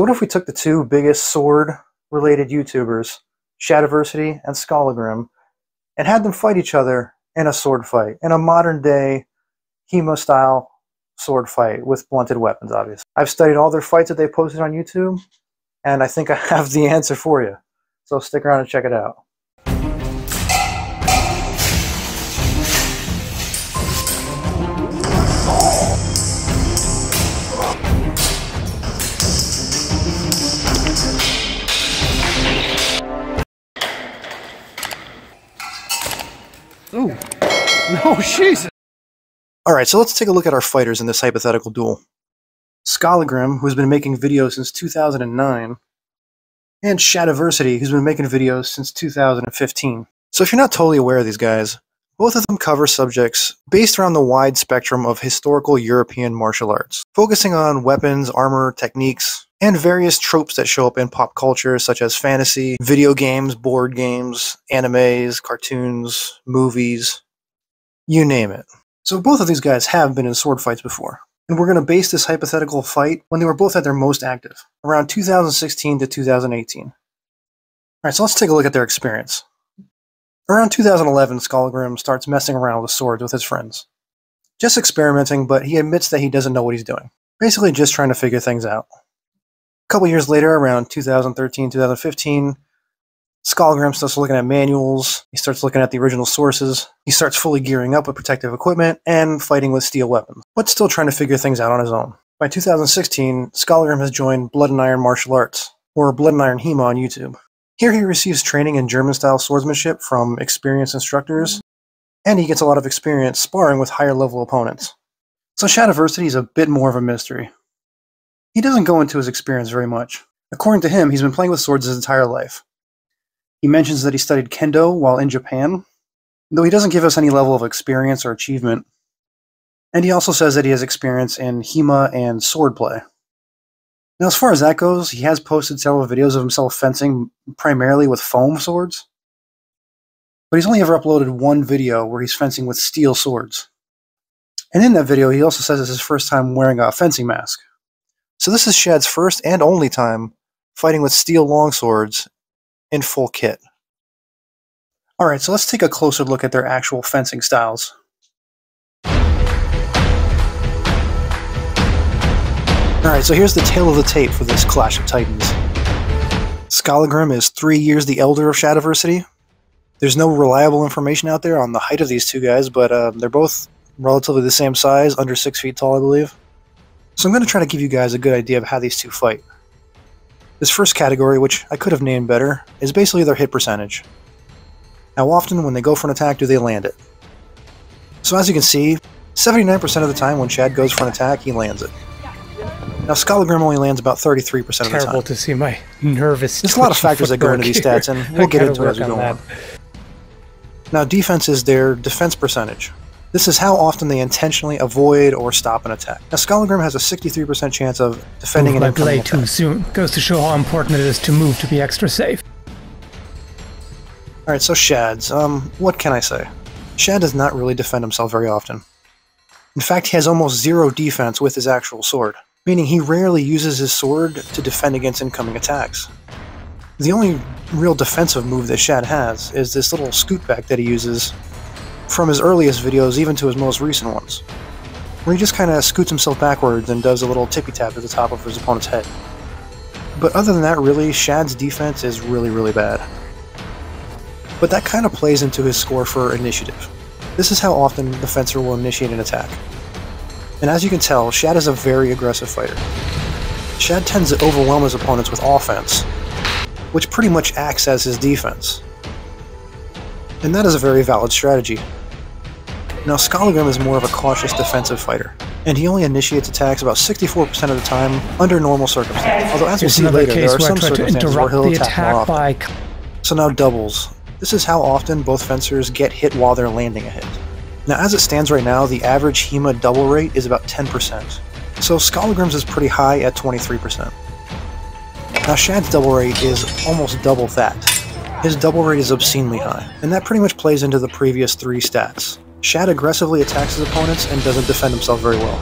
What if we took the two biggest sword-related YouTubers, Shadiversity and Skallagrim, and had them fight each other in a sword fight, in a modern-day HEMA-style sword fight with blunted weapons, obviously. I've studied all their fights that they posted on YouTube, and I think I have the answer for you. So stick around and check it out. Alright, so let's take a look at our fighters in this hypothetical duel. Skallagrim, who's been making videos since 2009, and Shadiversity, who's been making videos since 2015. So if you're not totally aware of these guys, both of them cover subjects based around the wide spectrum of historical European martial arts, focusing on weapons, armor, techniques, and various tropes that show up in pop culture, such as fantasy, video games, board games, animes, cartoons, movies, you name it. So both of these guys have been in sword fights before. And we're going to base this hypothetical fight when they were both at their most active, around 2016 to 2018. Alright, so let's take a look at their experience. Around 2011, Skallagrim starts messing around with swords with his friends. Just experimenting, but he admits that he doesn't know what he's doing. Basically just trying to figure things out. A couple years later, around 2013, 2015, Skallagrim starts looking at manuals, he starts looking at the original sources, he starts fully gearing up with protective equipment and fighting with steel weapons, but still trying to figure things out on his own. By 2016, Skallagrim has joined Blood and Iron Martial Arts, or Blood and Iron HEMA on YouTube. Here he receives training in German-style swordsmanship from experienced instructors, and he gets a lot of experience sparring with higher-level opponents. So Shadiversity is a bit more of a mystery. He doesn't go into his experience very much. According to him, he's been playing with swords his entire life. He mentions that he studied kendo while in Japan, though he doesn't give us any level of experience or achievement. And he also says that he has experience in HEMA and swordplay. Now, as far as that goes, he has posted several videos of himself fencing primarily with foam swords. But he's only ever uploaded one video where he's fencing with steel swords. And in that video, he also says it's his first time wearing a fencing mask. So this is Shad's first and only time fighting with steel longswords in full kit. Alright, so let's take a closer look at their actual fencing styles. Alright, so here's the tail of the tape for this Clash of Titans. Skallagrim is three years the elder of Shadiversity. There's no reliable information out there on the height of these two guys, but uh, they're both relatively the same size, under six feet tall, I believe. So I'm going to try to give you guys a good idea of how these two fight. This first category, which I could have named better, is basically their hit percentage. How often, when they go for an attack, do they land it? So as you can see, 79% of the time when Shad goes for an attack, he lands it. Now, Skallagrim only lands about 33% of the time. Terrible to see my nervous. There's a lot of factors that go into these stats, and we'll get into it as we go on. Now, defense is their defense percentage. This is how often they intentionally avoid or stop an attack. Now, Skallagrim has a 63% chance of defending Move an incoming too soon. Goes to show how important it is to move to be extra safe. Alright, so Shads. Um, what can I say? Shad does not really defend himself very often. In fact, he has almost zero defense with his actual sword, meaning he rarely uses his sword to defend against incoming attacks. The only real defensive move that Shad has is this little scoot back that he uses from his earliest videos even to his most recent ones, where he just kind of scoots himself backwards and does a little tippy tap at the top of his opponent's head. But other than that, really, Shad's defense is really, really bad. But that kind of plays into his score for initiative. This is how often the fencer will initiate an attack. And as you can tell, Shad is a very aggressive fighter. Shad tends to overwhelm his opponents with offense, which pretty much acts as his defense. And that is a very valid strategy. Now, Skallagrim is more of a cautious defensive fighter, and he only initiates attacks about 64% of the time under normal circumstances. Although, as we'll see later, there are some circumstances where he'll the attack more often. by. So now doubles. This is how often both fencers get hit while they're landing a hit. Now, as it stands right now, the average HEMA double rate is about 10%, so Skallagrim's is pretty high at 23%. Now, Shad's double rate is almost double that. His double rate is obscenely high, and that pretty much plays into the previous three stats. Shad aggressively attacks his opponents and doesn't defend himself very well.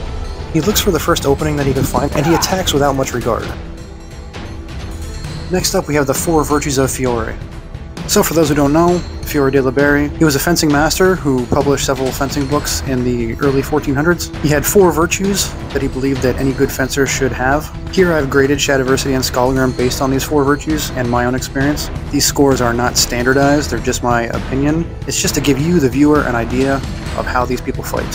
He looks for the first opening that he can find, and he attacks without much regard. Next up we have the Four Virtues of Fiore. So, for those who don't know, Fiore dei Liberi, he was a fencing master who published several fencing books in the early 1400s. He had four virtues that he believed that any good fencer should have. Here I've graded Shadiversity and Skallagrim based on these four virtues and my own experience. These scores are not standardized, they're just my opinion. It's just to give you, the viewer, an idea of how these people fight.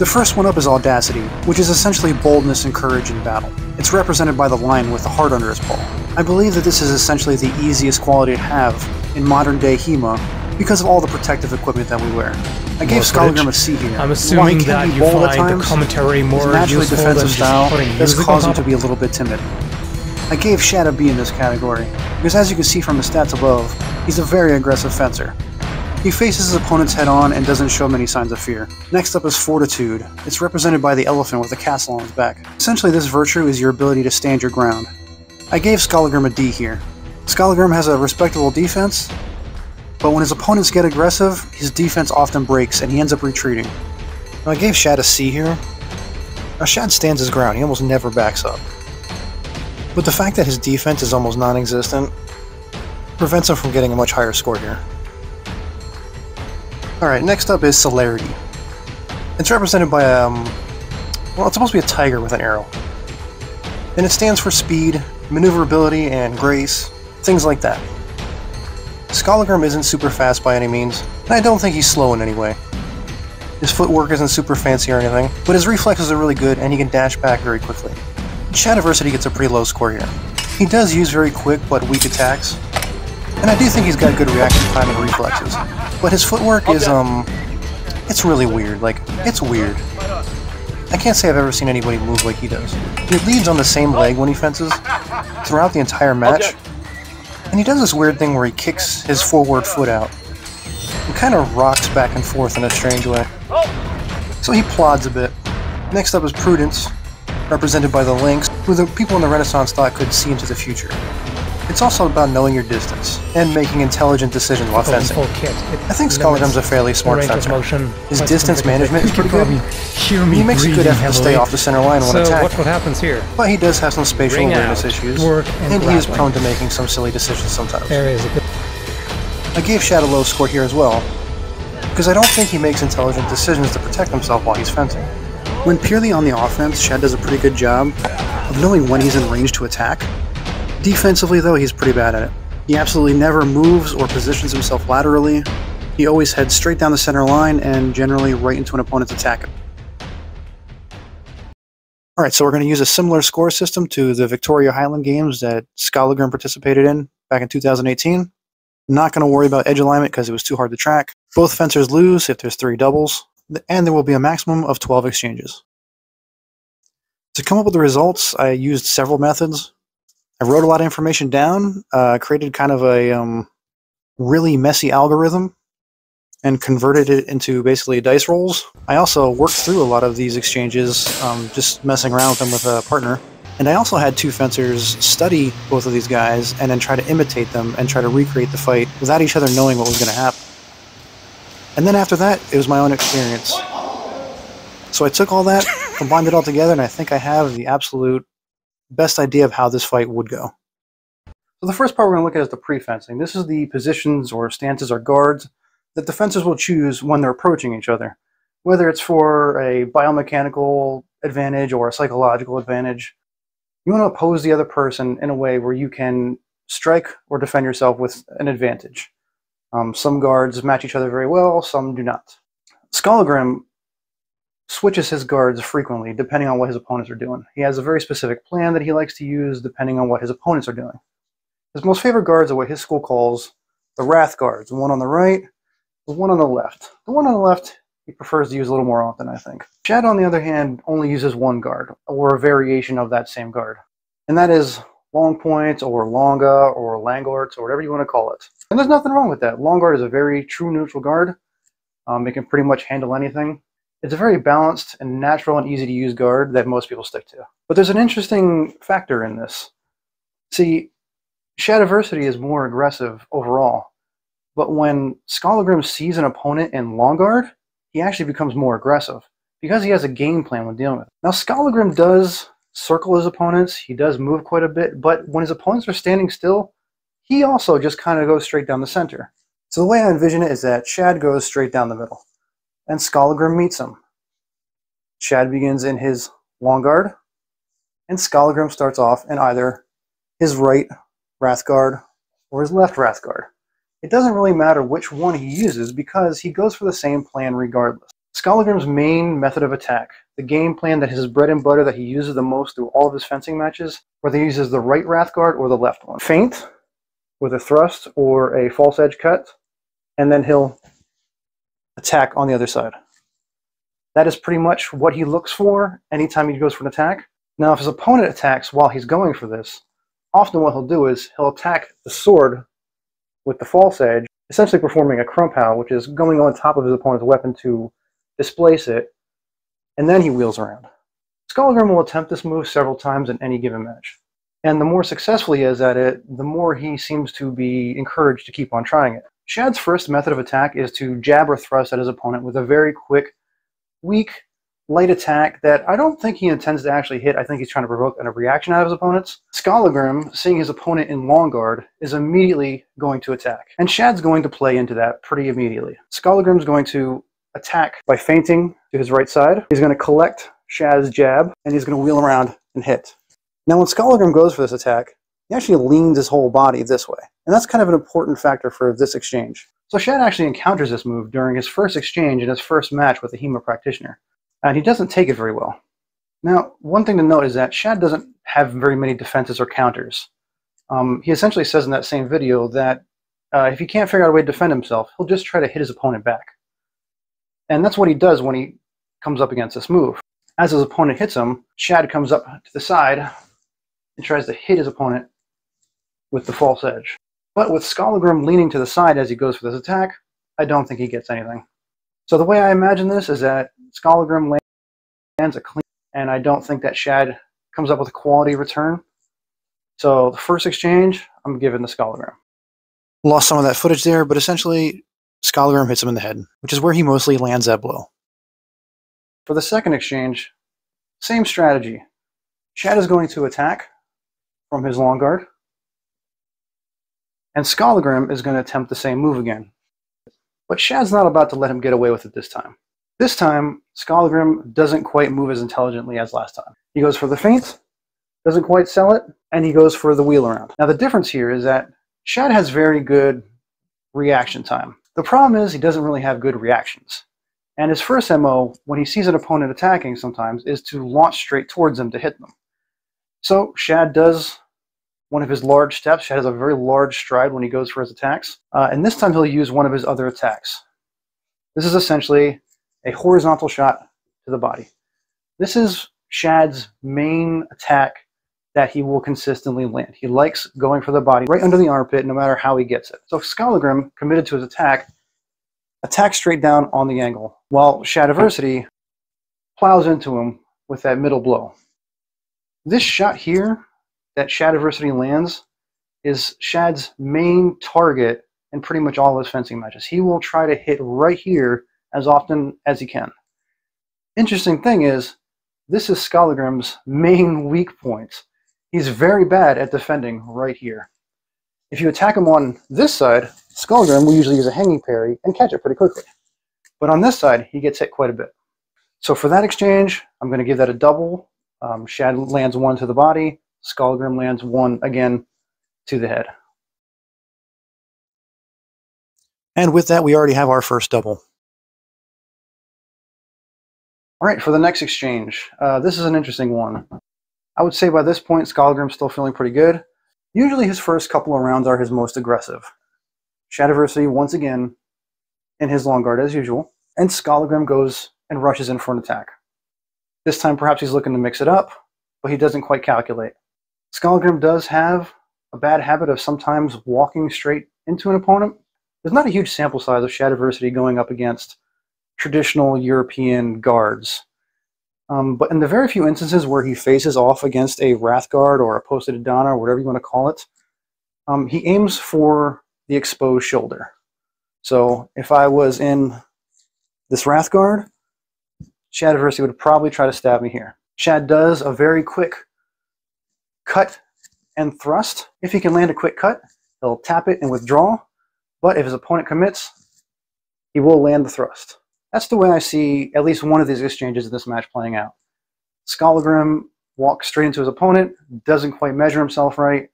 The first one up is Audacity, which is essentially boldness and courage in battle. It's represented by the lion with the heart under his paw. I believe that this is essentially the easiest quality to have in modern day HEMA because of all the protective equipment that we wear. I gave Skallagrim a C here. I'm assuming that you find times, the commentary more his naturally defensive style does cause him to be a little bit timid. I gave Shad B in this category, because as you can see from the stats above, he's a very aggressive fencer. He faces his opponents head on and doesn't show many signs of fear. Next up is Fortitude. It's represented by the elephant with a castle on his back. Essentially, this virtue is your ability to stand your ground. I gave Skallagrim a D here. Skallagrim has a respectable defense, but when his opponents get aggressive, his defense often breaks and he ends up retreating. Now, I gave Shad a C here. Now, Shad stands his ground, he almost never backs up. But the fact that his defense is almost non existent prevents him from getting a much higher score here. Alright, next up is Celerity. It's represented by, um, well, it's supposed to be a tiger with an arrow. And it stands for speed, maneuverability, and grace, things like that. Skallagrim isn't super fast by any means, and I don't think he's slow in any way. His footwork isn't super fancy or anything, but his reflexes are really good and he can dash back very quickly. Shadiversity gets a pretty low score here. He does use very quick but weak attacks, and I do think he's got good reaction time and reflexes. But his footwork is, um, it's really weird. Like, it's weird. I can't say I've ever seen anybody move like he does. He leads on the same leg when he fences throughout the entire match, and he does this weird thing where he kicks his forward foot out and kind of rocks back and forth in a strange way. So he plods a bit. Next up is Prudence, represented by the Lynx, who the people in the Renaissance thought could see into the future. It's also about knowing your distance and making intelligent decisions while fencing. I think Skallagrim's a fairly smart fencer. Motion, His distance management is pretty good. he makes a good effort to stay off the center line when so attacking. watch what happens here. But he does have some spatial Ring awareness out, issues, and, and he is prone to making some silly decisions sometimes. There is a good... I gave Shad a low score here as well, because I don't think he makes intelligent decisions to protect himself while he's fencing. When purely on the offense, Shad does a pretty good job of knowing when he's in range to attack, Defensively, though, he's pretty bad at it. He absolutely never moves or positions himself laterally. He always heads straight down the center line and generally right into an opponent's attack. Alright, so we're going to use a similar score system to the Victoria Highland games that Skallagrim participated in back in 2018. not going to worry about edge alignment because it was too hard to track. Both fencers lose if there's three doubles, and there will be a maximum of 12 exchanges. To come up with the results, I used several methods. I wrote a lot of information down, uh, created kind of a um, really messy algorithm, and converted it into basically dice rolls. I also worked through a lot of these exchanges, um, just messing around with them with a partner. And I also had two fencers study both of these guys and then try to imitate them and try to recreate the fight without each other knowing what was going to happen. And then after that, it was my own experience. So I took all that, combined it all together, and I think I have the absolute best idea of how this fight would go. So the first part we're going to look at is the pre-fencing. This is the positions or stances or guards that defenses will choose when they're approaching each other, whether it's for a biomechanical advantage or a psychological advantage. You want to oppose the other person in a way where you can strike or defend yourself with an advantage. Um, some guards match each other very well, some do not. Skallagrim switches his guards frequently depending on what his opponents are doing. He has a very specific plan that he likes to use depending on what his opponents are doing. His most favorite guards are what his school calls the Wrath guards, the one on the right, the one on the left. The one on the left he prefers to use a little more often, I think. Shad, on the other hand, only uses one guard, or a variation of that same guard. And that is long point, or longa, or langort, or whatever you want to call it. And there's nothing wrong with that. Long guard is a very true neutral guard. Um, it can pretty much handle anything. It's a very balanced and natural and easy to use guard that most people stick to. But there's an interesting factor in this. See, Shadiversity is more aggressive overall, but when Skallagrim sees an opponent in long guard, he actually becomes more aggressive because he has a game plan when dealing with it. Now, Skallagrim does circle his opponents. He does move quite a bit, but when his opponents are standing still, he also just kind of goes straight down the center. So the way I envision it is that Shad goes straight down the middle, and Skallagrim meets him. Shad begins in his long guard, and Skallagrim starts off in either his right Wrath Guard or his left Wrath Guard. It doesn't really matter which one he uses because he goes for the same plan regardless. Skallagrim's main method of attack, the game plan that his bread and butter that he uses the most through all of his fencing matches, whether he uses the right Wrath Guard or the left one. Feint with a thrust or a false edge cut, and then he'll attack on the other side. That is pretty much what he looks for anytime he goes for an attack. Now, if his opponent attacks while he's going for this, often what he'll do is he'll attack the sword with the false edge, essentially performing a Krumphau, which is going on top of his opponent's weapon to displace it, and then he wheels around. Skallagrim will attempt this move several times in any given match. And the more successful he is at it, the more he seems to be encouraged to keep on trying it. Shad's first method of attack is to jab or thrust at his opponent with a very quick, weak, light attack that I don't think he intends to actually hit. I think he's trying to provoke a reaction out of his opponents. Skallagrim, seeing his opponent in long guard, is immediately going to attack. And Shad's going to play into that pretty immediately. Skallagrim's going to attack by feinting to his right side. He's going to collect Shad's jab, and he's going to wheel around and hit. Now when Skallagrim goes for this attack, he actually leans his whole body this way. And that's kind of an important factor for this exchange. So Shad actually encounters this move during his first exchange in his first match with the HEMA practitioner. And he doesn't take it very well. Now, one thing to note is that Shad doesn't have very many defenses or counters. Um, he essentially says in that same video that uh, if he can't figure out a way to defend himself, he'll just try to hit his opponent back. And that's what he does when he comes up against this move. As his opponent hits him, Shad comes up to the side and tries to hit his opponent with the false edge. But with Skallagrim leaning to the side as he goes for this attack, I don't think he gets anything. So the way I imagine this is that Skallagrim lands a clean, and I don't think that Shad comes up with a quality return. So the first exchange, I'm giving the Skallagrim. Lost some of that footage there, but essentially Skallagrim hits him in the head, which is where he mostly lands that blow. For the second exchange, same strategy. Shad is going to attack from his long guard, and Skallagrim is going to attempt the same move again. But Shad's not about to let him get away with it this time. This time, Skallagrim doesn't quite move as intelligently as last time. He goes for the feint, doesn't quite sell it, and he goes for the wheel around. Now the difference here is that Shad has very good reaction time. The problem is he doesn't really have good reactions. And his first MO, when he sees an opponent attacking sometimes, is to launch straight towards them to hit them. So Shad does one of his large steps. Shad has a very large stride when he goes for his attacks. Uh, and this time he'll use one of his other attacks. This is essentially a horizontal shot to the body. This is Shad's main attack that he will consistently land. He likes going for the body right under the armpit no matter how he gets it. So Skallagrim, committed to his attack, attacks straight down on the angle, while Shadiversity plows into him with that middle blow. This shot here that Shadiversity lands is Shad's main target in pretty much all his fencing matches. He will try to hit right here as often as he can. Interesting thing is, this is Skallagrim's main weak point. He's very bad at defending right here. If you attack him on this side, Skallagrim will usually use a hanging parry and catch it pretty quickly. But on this side, he gets hit quite a bit. So for that exchange, I'm going to give that a double. Um, Shad lands one to the body. Skallagrim lands one again to the head. And with that, we already have our first double. All right, for the next exchange, uh, this is an interesting one. I would say by this point, Skallagrim's still feeling pretty good. Usually his first couple of rounds are his most aggressive. Shadiversity, once again, in his long guard as usual, and Skallagrim goes and rushes in for an attack. This time perhaps he's looking to mix it up, but he doesn't quite calculate. Skallagrim does have a bad habit of sometimes walking straight into an opponent. There's not a huge sample size of Shadiversity going up against traditional European guards. Um, but in the very few instances where he faces off against a Wrathguard or a Posta di Donna or whatever you want to call it, um, he aims for the exposed shoulder. So if I was in this Wrathguard, Shadiversity would probably try to stab me here. Shad does a very quick cut and thrust. If he can land a quick cut, he'll tap it and withdraw. But if his opponent commits, he will land the thrust. That's the way I see at least one of these exchanges in this match playing out. Skallagrim walks straight into his opponent, doesn't quite measure himself right,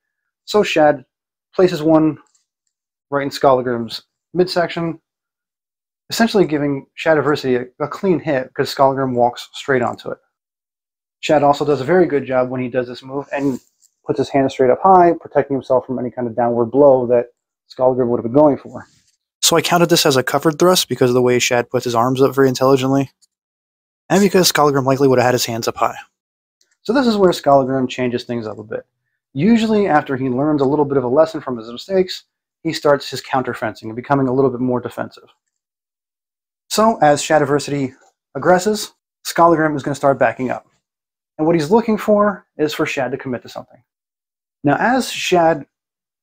so Shad places one right in Skallagrim's midsection, essentially giving Shadiversity a, a clean hit because Skallagrim walks straight onto it. Shad also does a very good job when he does this move and puts his hand straight up high, protecting himself from any kind of downward blow that Skallagrim would have been going for. So I counted this as a covered thrust because of the way Shad puts his arms up very intelligently, and because Skallagrim likely would have had his hands up high. So this is where Skallagrim changes things up a bit. Usually after he learns a little bit of a lesson from his mistakes, he starts his counter-fencing and becoming a little bit more defensive. So as Shadiversity aggresses, Skallagrim is going to start backing up. And what he's looking for is for Shad to commit to something. Now as Shad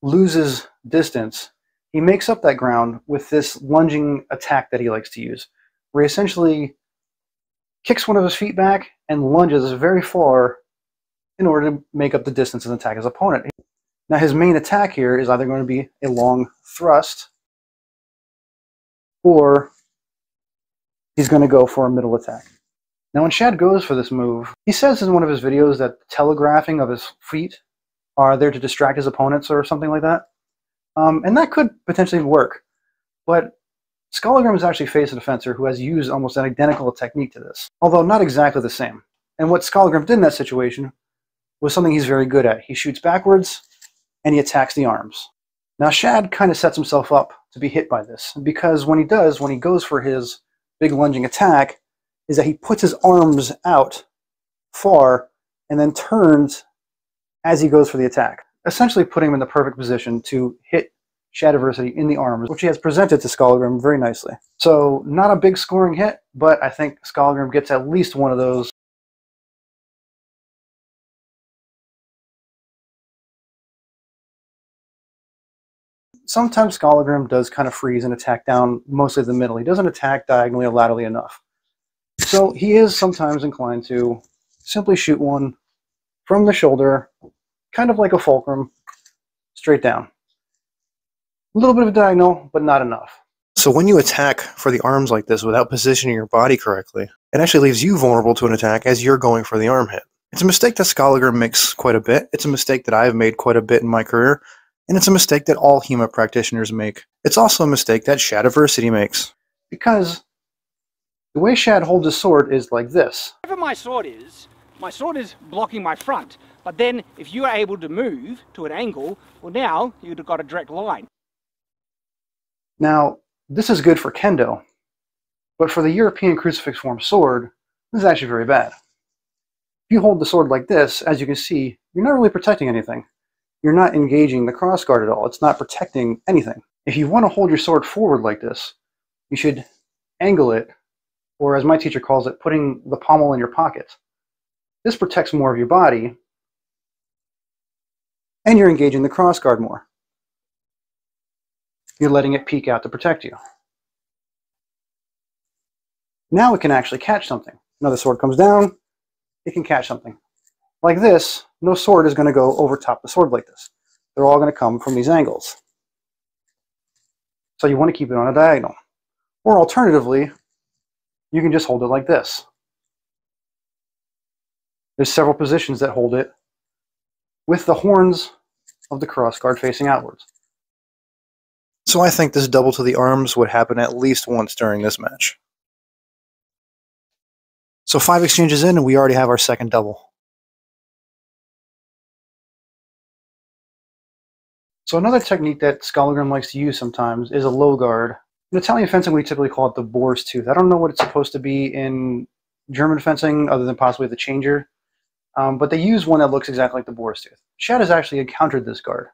loses distance, he makes up that ground with this lunging attack that he likes to use, where he essentially kicks one of his feet back and lunges very far in order to make up the distance and attack his opponent. Now his main attack here is either going to be a long thrust or he's going to go for a middle attack. Now when Shad goes for this move, he says in one of his videos that telegraphing of his feet are there to distract his opponents or something like that. Um, and that could potentially work. But Skallagrim has actually faced a defensor who has used almost an identical technique to this, although not exactly the same. And what Skallagrim did in that situation was something he's very good at. He shoots backwards and he attacks the arms. Now Shad kind of sets himself up to be hit by this because when he does, when he goes for his big lunging attack, is that he puts his arms out far and then turns as he goes for the attack, essentially putting him in the perfect position to hit Shadiversity in the arms, which he has presented to Skallagrim very nicely. So not a big scoring hit, but I think Skallagrim gets at least one of those sometimes Skallagrim does kind of freeze and attack down mostly the middle. He doesn't attack diagonally or laterally enough. So he is sometimes inclined to simply shoot one from the shoulder, kind of like a fulcrum, straight down. A little bit of a diagonal, but not enough. So when you attack for the arms like this without positioning your body correctly, it actually leaves you vulnerable to an attack as you're going for the arm hit. It's a mistake that Skallagrim makes quite a bit. It's a mistake that I've made quite a bit in my career, and it's a mistake that all HEMA practitioners make. It's also a mistake that Shadiversity makes. Because the way Shad holds his sword is like this. Whatever my sword is, my sword is blocking my front. But then if you are able to move to an angle, well now you've got a direct line. Now, this is good for kendo, but for the European crucifix form sword, this is actually very bad. If you hold the sword like this, as you can see, you're not really protecting anything you're not engaging the crossguard at all. It's not protecting anything. If you want to hold your sword forward like this, you should angle it, or as my teacher calls it, putting the pommel in your pocket. This protects more of your body, and you're engaging the cross guard more. You're letting it peek out to protect you. Now it can actually catch something. Another sword comes down, it can catch something. Like this, no sword is going to go over top the sword like this. They're all going to come from these angles. So you want to keep it on a diagonal. Or alternatively, you can just hold it like this. There's several positions that hold it with the horns of the cross guard facing outwards. So I think this double to the arms would happen at least once during this match. So five exchanges in and we already have our second double. So another technique that Skallagrim likes to use sometimes is a low guard. In Italian fencing, we typically call it the boar's tooth. I don't know what it's supposed to be in German fencing, other than possibly the changer, um, but they use one that looks exactly like the boar's tooth. Shad has actually encountered this guard.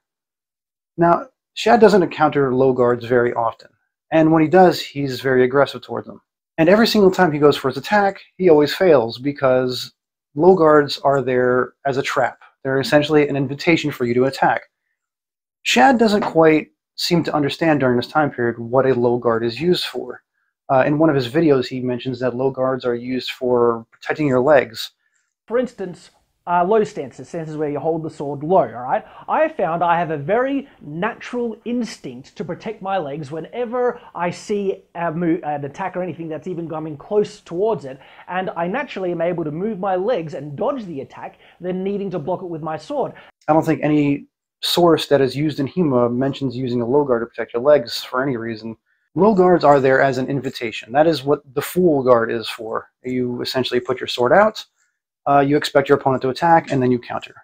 Now, Shad doesn't encounter low guards very often, and when he does, he's very aggressive towards them. And every single time he goes for his attack, he always fails because low guards are there as a trap. They're essentially an invitation for you to attack. Shad doesn't quite seem to understand during this time period what a low guard is used for. Uh, in one of his videos, he mentions that low guards are used for protecting your legs. For instance, uh, low stances, stances where you hold the sword low, all right? I have found I have a very natural instinct to protect my legs whenever I see move, an attack or anything that's even coming close towards it, and I naturally am able to move my legs and dodge the attack than needing to block it with my sword. I don't think any source that is used in HEMA mentions using a low guard to protect your legs for any reason. Low guards are there as an invitation. That is what the Fool Guard is for. You essentially put your sword out, uh, you expect your opponent to attack, and then you counter.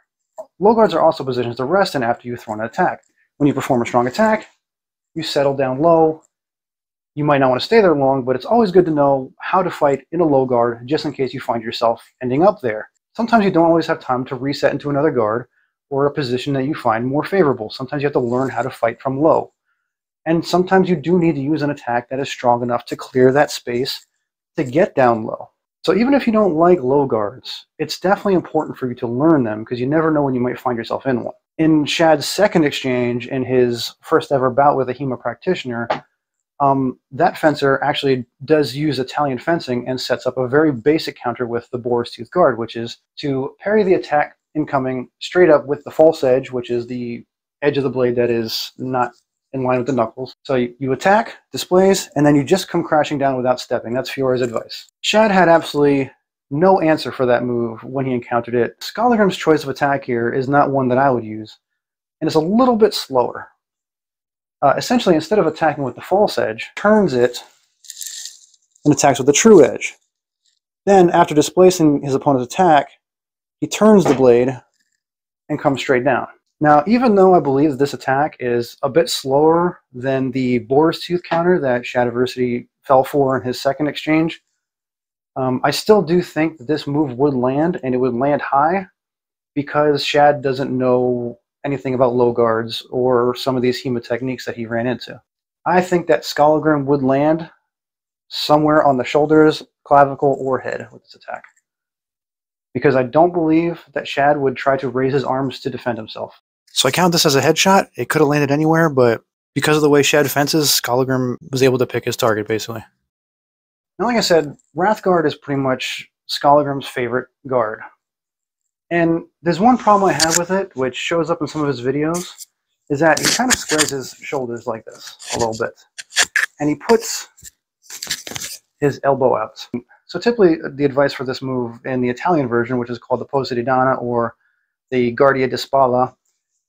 Low guards are also positions to rest in after you've thrown an attack. When you perform a strong attack, you settle down low. You might not want to stay there long, but it's always good to know how to fight in a low guard just in case you find yourself ending up there. Sometimes you don't always have time to reset into another guard or a position that you find more favorable. Sometimes you have to learn how to fight from low. And sometimes you do need to use an attack that is strong enough to clear that space to get down low. So even if you don't like low guards, it's definitely important for you to learn them because you never know when you might find yourself in one. In Shad's second exchange, in his first ever bout with a HEMA practitioner, um, that fencer actually does use Italian fencing and sets up a very basic counter with the Boar's Tooth Guard, which is to parry the attack incoming straight up with the false edge, which is the edge of the blade that is not in line with the knuckles. So you, you attack, displays, and then you just come crashing down without stepping. That's Fiore's advice. Shad had absolutely no answer for that move when he encountered it. Skallagrim's choice of attack here is not one that I would use, and it's a little bit slower. Uh, essentially, instead of attacking with the false edge, turns it and attacks with the true edge. Then, after displacing his opponent's attack, he turns the blade and comes straight down. Now, even though I believe this attack is a bit slower than the Boar's Tooth counter that Shadiversity fell for in his second exchange, um, I still do think that this move would land, and it would land high, because Shad doesn't know anything about low guards or some of these HEMA techniques that he ran into. I think that Skallagrim would land somewhere on the shoulders, clavicle, or head with this attack. Because I don't believe that Shad would try to raise his arms to defend himself. So I count this as a headshot. It could have landed anywhere, but because of the way Shad fences, Skallagrim was able to pick his target, basically. Now, like I said, Wrathguard is pretty much Skallagrim's favorite guard. And there's one problem I have with it, which shows up in some of his videos, is that he kind of squares his shoulders like this a little bit. And he puts his elbow out. So typically the advice for this move in the Italian version, which is called the Posta di Donna or the Guardia di Spalla,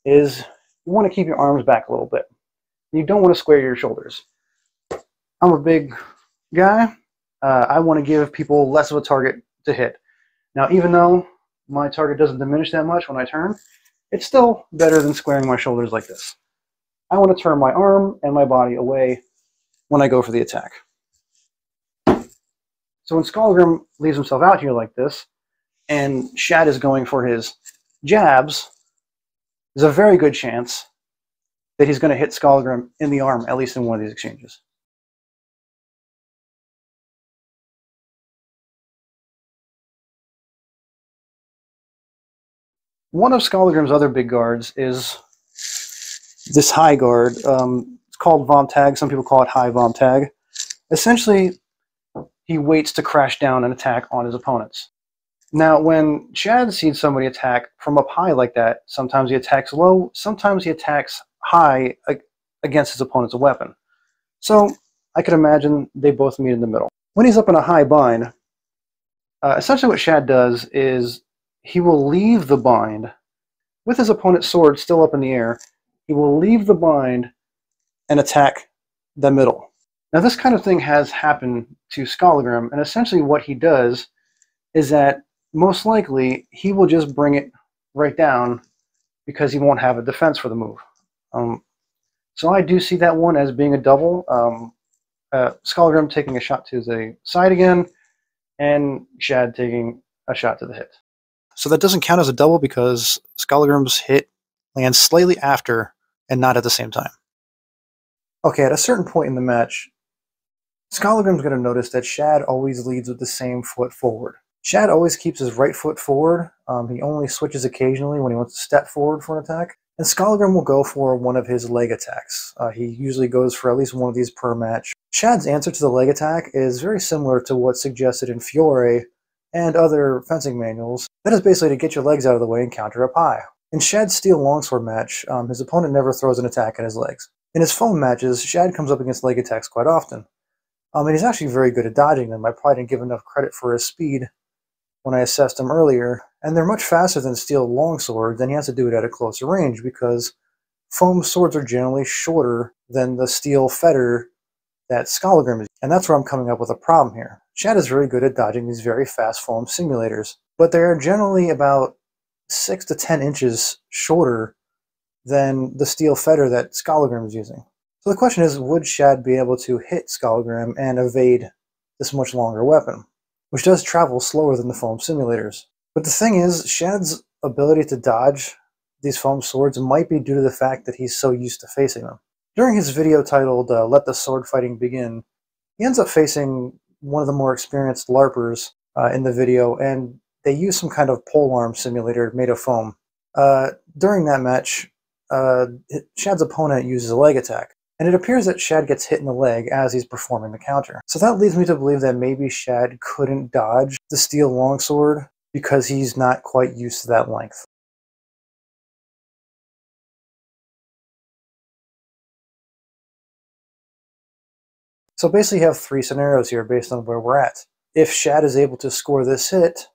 is you want to keep your arms back a little bit. You don't want to square your shoulders. I'm a big guy. Uh, I want to give people less of a target to hit. Now, even though my target doesn't diminish that much when I turn, it's still better than squaring my shoulders like this. I want to turn my arm and my body away when I go for the attack. So when Skallagrim leaves himself out here like this, and Shad is going for his jabs, there's a very good chance that he's going to hit Skallagrim in the arm, at least in one of these exchanges. One of Skallagrim's other big guards is this high guard. Um, it's called Vom Tag. Some people call it high Vom Tag. Essentially, he waits to crash down an attack on his opponents. Now, when Shad sees somebody attack from up high like that, sometimes he attacks low, sometimes he attacks high against his opponent's weapon. So I could imagine they both meet in the middle. When he's up in a high bind, uh, essentially what Shad does is he will leave the bind with his opponent's sword still up in the air. He will leave the bind and attack the middle. Now, this kind of thing has happened to Skallagrim, and essentially what he does is that most likely he will just bring it right down because he won't have a defense for the move. Um, so I do see that one as being a double. Um, uh, Skallagrim taking a shot to the side again, and Shad taking a shot to the hit. So that doesn't count as a double because Skallagrim's hit lands slightly after and not at the same time. Okay, at a certain point in the match, Skallagrim's going to notice that Shad always leads with the same foot forward. Shad always keeps his right foot forward. Um, he only switches occasionally when he wants to step forward for an attack. And Skallagrim will go for one of his leg attacks. Uh, he usually goes for at least one of these per match. Shad's answer to the leg attack is very similar to what's suggested in Fiore and other fencing manuals, that is basically to get your legs out of the way and counter up high. In Shad's steel longsword match, um, his opponent never throws an attack at his legs. In his foam matches, Shad comes up against leg attacks quite often. Um, and he's actually very good at dodging them. I probably didn't give enough credit for his speed when I assessed him earlier. And they're much faster than steel longswords, and he has to do it at a closer range because foam swords are generally shorter than the steel feder that Skallagrim is. And that's where I'm coming up with a problem here. Shad is very good at dodging these very fast foam simulators, but they are generally about 6 to 10 inches shorter than the steel feder that Skallagrim is using. So the question is, would Shad be able to hit Skallagrim and evade this much longer weapon, which does travel slower than the foam simulators? But the thing is, Shad's ability to dodge these foam swords might be due to the fact that he's so used to facing them. During his video titled uh, Let the Sword Fighting Begin, he ends up facing one of the more experienced LARPers uh, in the video, and they use some kind of polearm simulator made of foam. Uh, during that match, uh, Shad's opponent uses a leg attack, and it appears that Shad gets hit in the leg as he's performing the counter. So that leads me to believe that maybe Shad couldn't dodge the steel longsword because he's not quite used to that length. So basically you have three scenarios here based on where we're at. If Shad is able to score this hit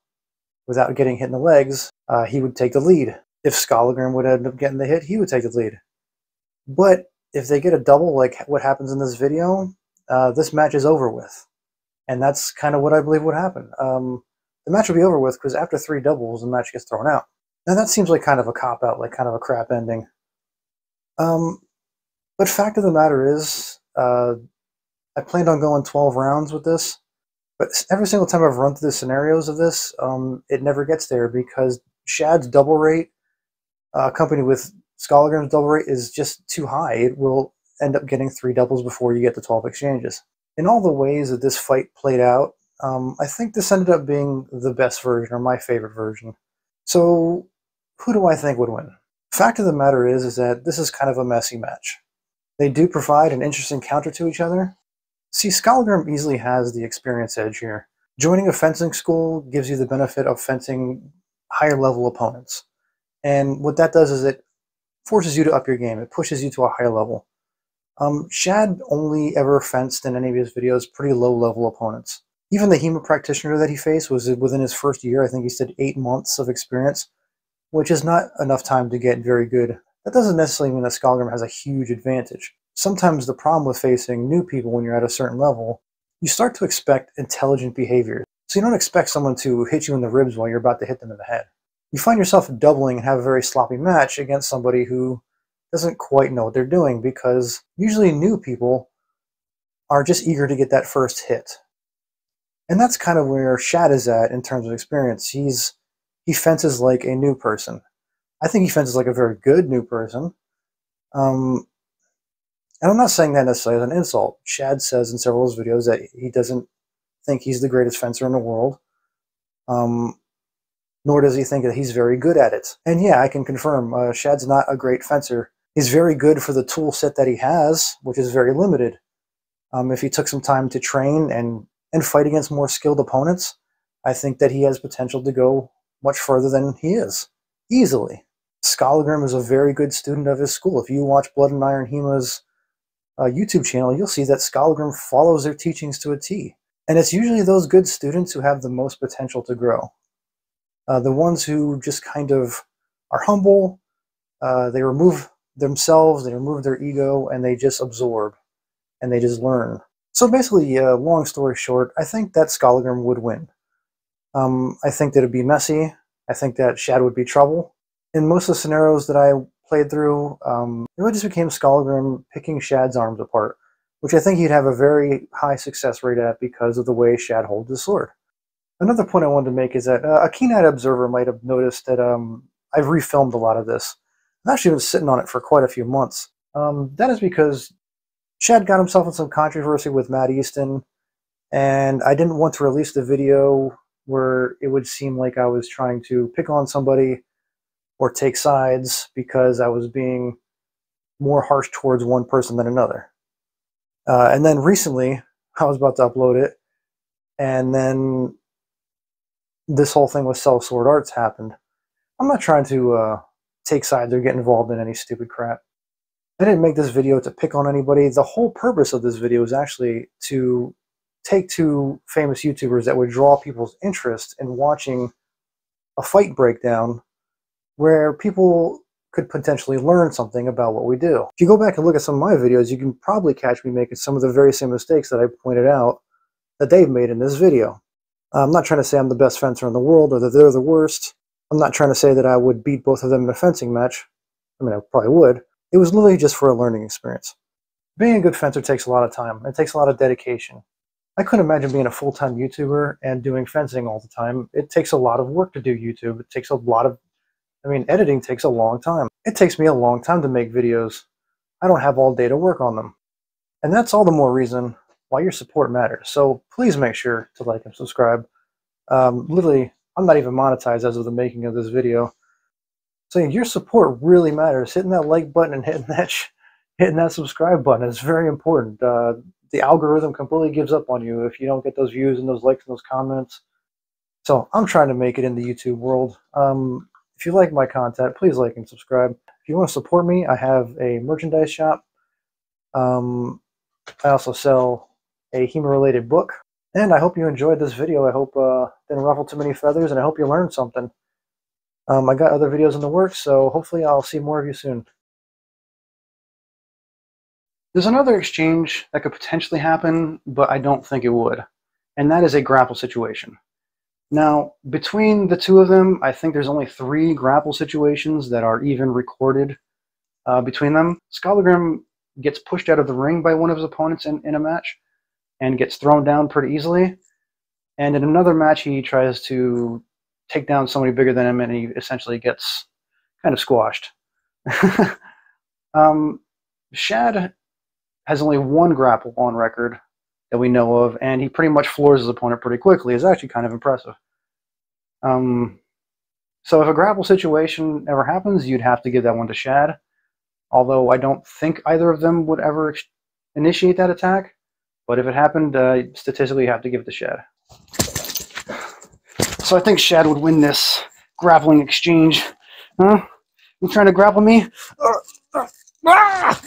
without getting hit in the legs, uh, he would take the lead. If Skallagrim would end up getting the hit, he would take the lead. But if they get a double like what happens in this video, uh, this match is over with. And that's kind of what I believe would happen. Um, the match will be over with because after three doubles, the match gets thrown out. Now that seems like kind of a cop out, like kind of a crap ending. Um, but fact of the matter is, uh, I planned on going 12 rounds with this, but every single time I've run through the scenarios of this, um, it never gets there because Shad's double rate, uh, accompanied with Skallagrim's double rate, is just too high. It will end up getting three doubles before you get to 12 exchanges. In all the ways that this fight played out, um, I think this ended up being the best version, or my favorite version. So, who do I think would win? Fact of the matter is, is that this is kind of a messy match. They do provide an interesting counter to each other, See, Skallagrim easily has the experience edge here. Joining a fencing school gives you the benefit of fencing higher level opponents. And what that does is it forces you to up your game. It pushes you to a higher level. Um, Shad only ever fenced in any of his videos pretty low level opponents. Even the HEMA practitioner that he faced was within his first year. I think he said eight months of experience, which is not enough time to get very good. That doesn't necessarily mean that Skallagrim has a huge advantage sometimes the problem with facing new people when you're at a certain level, you start to expect intelligent behavior. So you don't expect someone to hit you in the ribs while you're about to hit them in the head. You find yourself doubling and have a very sloppy match against somebody who doesn't quite know what they're doing because usually new people are just eager to get that first hit. And that's kind of where Shad is at in terms of experience. He's he fences like a new person. I think he fences like a very good new person. Um, and I'm not saying that necessarily as an insult. Shad says in several of his videos that he doesn't think he's the greatest fencer in the world. Um, nor does he think that he's very good at it. And yeah, I can confirm, uh, Shad's not a great fencer. He's very good for the tool set that he has, which is very limited. Um, if he took some time to train and, and fight against more skilled opponents, I think that he has potential to go much further than he is, easily. Skallagrim is a very good student of his school. If you watch Blood and Iron Hema's uh, YouTube channel, you'll see that Skallagrim follows their teachings to a T. And it's usually those good students who have the most potential to grow. Uh, the ones who just kind of are humble, uh, they remove themselves, they remove their ego, and they just absorb and they just learn. So basically, uh, long story short, I think that Skallagrim would win. Um, I think that it'd be messy. I think that Shad would be trouble. In most of the scenarios that I played through, um, it really just became Skallagrim picking Shad's arms apart, which I think he'd have a very high success rate at because of the way Shad holds his sword. Another point I wanted to make is that uh, a keen-eyed observer might have noticed that um, I've refilmed a lot of this. I've actually been sitting on it for quite a few months. Um, that is because Shad got himself in some controversy with Matt Easton, and I didn't want to release the video where it would seem like I was trying to pick on somebody or take sides because I was being more harsh towards one person than another. Uh, and then recently, I was about to upload it, and then this whole thing with Self Sword Arts happened. I'm not trying to uh, take sides or get involved in any stupid crap. I didn't make this video to pick on anybody. The whole purpose of this video is actually to take two famous YouTubers that would draw people's interest in watching a fight breakdown where people could potentially learn something about what we do. If you go back and look at some of my videos, you can probably catch me making some of the very same mistakes that I pointed out that they've made in this video. Uh, I'm not trying to say I'm the best fencer in the world or that they're the worst. I'm not trying to say that I would beat both of them in a fencing match. I mean, I probably would. It was literally just for a learning experience. Being a good fencer takes a lot of time. It takes a lot of dedication. I couldn't imagine being a full-time YouTuber and doing fencing all the time. It takes a lot of work to do YouTube. It takes a lot of, I mean, editing takes a long time. It takes me a long time to make videos. I don't have all day to work on them. And that's all the more reason why your support matters. So please make sure to like and subscribe. Um, literally, I'm not even monetized as of the making of this video. So your support really matters. Hitting that like button and hitting that hitting that subscribe button is very important. Uh, the algorithm completely gives up on you if you don't get those views and those likes and those comments. So I'm trying to make it in the YouTube world. Um, if you like my content, please like and subscribe. If you want to support me, I have a merchandise shop. Um, I also sell a HEMA-related book. And I hope you enjoyed this video. I hope uh, didn't ruffle too many feathers, and I hope you learned something. Um, I got other videos in the works, so hopefully I'll see more of you soon. There's another exchange that could potentially happen, but I don't think it would, and that is a grapple situation. Now, between the two of them, I think there's only three grapple situations that are even recorded uh, between them. Skallagrim gets pushed out of the ring by one of his opponents in, in a match and gets thrown down pretty easily. And in another match, he tries to take down somebody bigger than him, and he essentially gets kind of squashed. um, Shad has only one grapple on record that we know of, and he pretty much floors his opponent pretty quickly. It's actually kind of impressive. Um, so if a grapple situation ever happens, you'd have to give that one to Shad. Although I don't think either of them would ever initiate that attack. But if it happened, uh, statistically, you have to give it to Shad. So I think Shad would win this grappling exchange. Huh? You trying to grapple me? Uh, uh, ah!